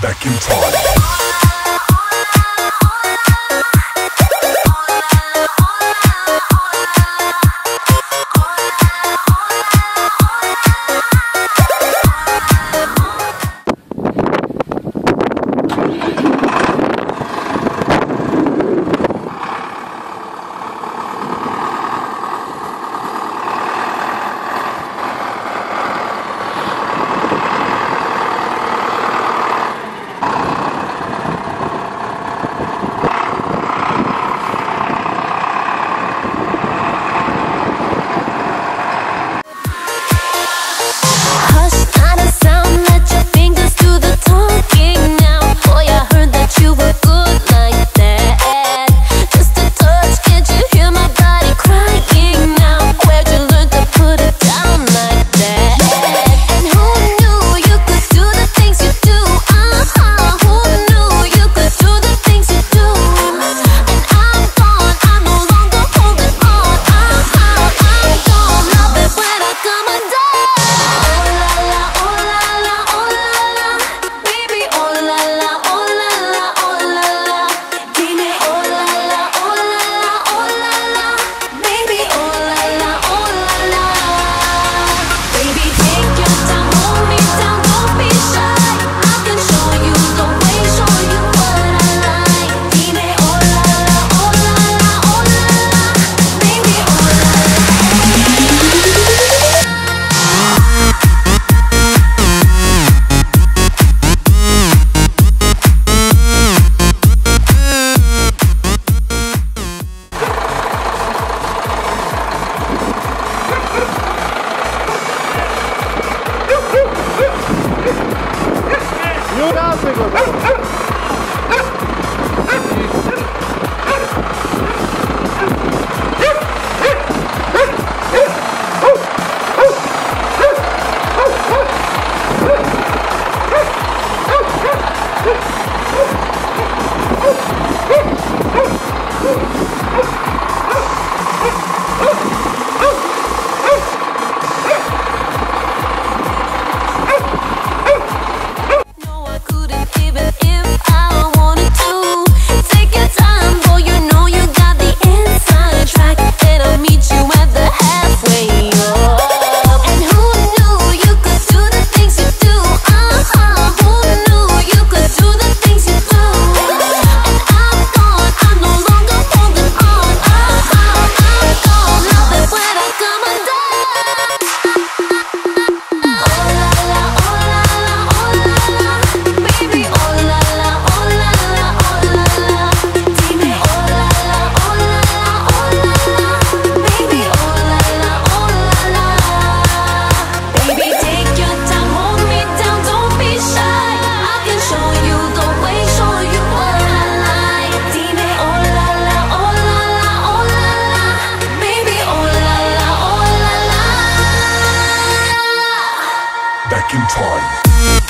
back in time. ¡Ni un ápice! back in time.